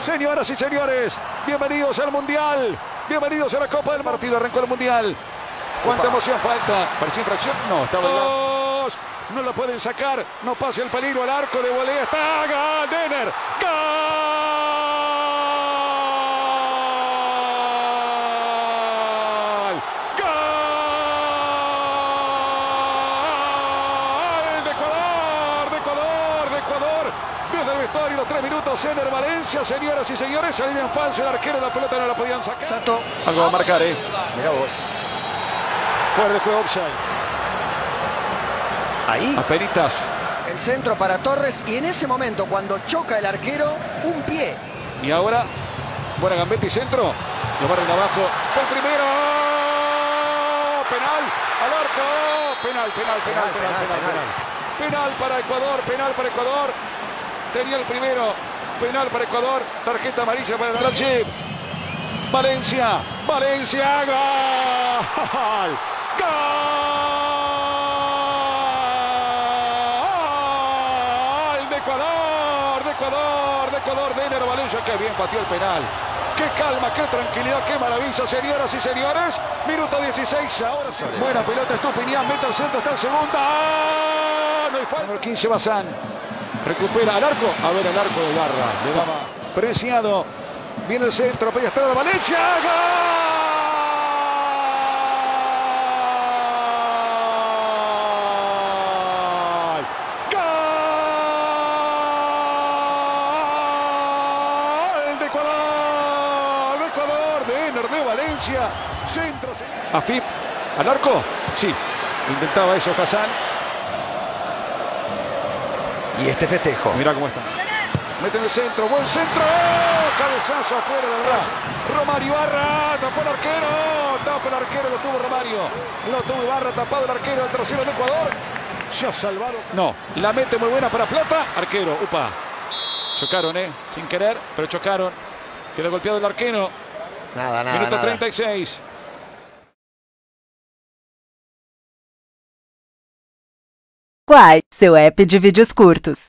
Señoras y señores, bienvenidos al Mundial. Bienvenidos a la Copa del Partido. Arrancó el Mundial. ¿Cuánta Opa. emoción falta? ¿Parecía infracción? No, estaba Dos. No lo pueden sacar. No pase el peligro al arco de volea. Está Gal Denner. ¡Gol! ¡Gol! De Ecuador, de Ecuador, de Ecuador. El vestuario los tres minutos. Ener Valencia, señoras y señores. Salida en falso. El arquero la pelota no la podían sacar. Algo va a marcar, ¿eh? mira vos. Fuera de juego offside. Ahí, Apenitas. el centro para Torres. Y en ese momento, cuando choca el arquero, un pie. Y ahora, buena gambeta y centro. Lo barren abajo. Fue el primero. Penal al arco. Penal, penal, penal, penal, penal, Penal, penal. Penal para Ecuador, penal para Ecuador. Tenía el primero. Penal para Ecuador. Tarjeta amarilla para el Chip. Valencia, Valencia, gol. Gol de Ecuador, de Ecuador, de Ecuador, de Ener Valencia. Qué bien pateó el penal. Qué calma, qué tranquilidad, qué maravilla, señoras y señores. Minuto 16, ahora sí. Buena pelota, Estupiñán, mete al centro, está el segundo. ¡Ah! No hay falta. Número 15, Bazán. Recupera al arco. A ver el arco de Barra. Le daba preciado. Viene el centro, pella estrada Valencia. ¡Gol! ¡Gol! De Ecuador, Ecuador, de Ener, de Valencia. Centro. Afip, al arco. Sí, intentaba eso Hassan. Y este festejo. Mirá cómo está. Mete en el centro, buen centro. ¡Oh! Cabezazo afuera del brazo. Romario Barra, tapó el arquero. Tapó el arquero, lo tuvo Romario. Lo tuvo Barra, tapado el arquero, el tercero de Ecuador. Se ha salvado. No, la mete muy buena para Plata. Arquero, upa. Chocaron, ¿eh? Sin querer, pero chocaron. Quedó golpeado el arquero. Nada, nada, Minuto nada. 36. Quai, seu app de vídeos curtos.